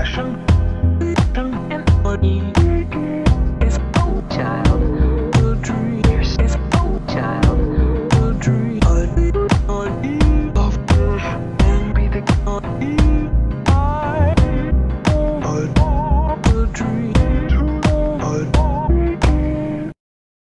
passion and money.